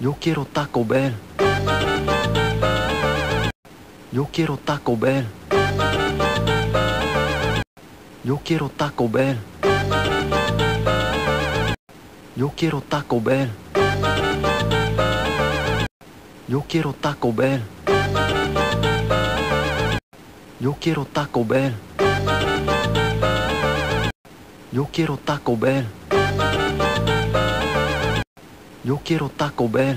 Yo quiero Taco Bell. Yo quiero Taco Bell. Yo quiero Taco Bell. Yo quiero Taco Bell. Yo quiero Taco Bell. Yo quiero Taco Bell. Yo quiero Taco Bell. Yo quiero Taco Bell.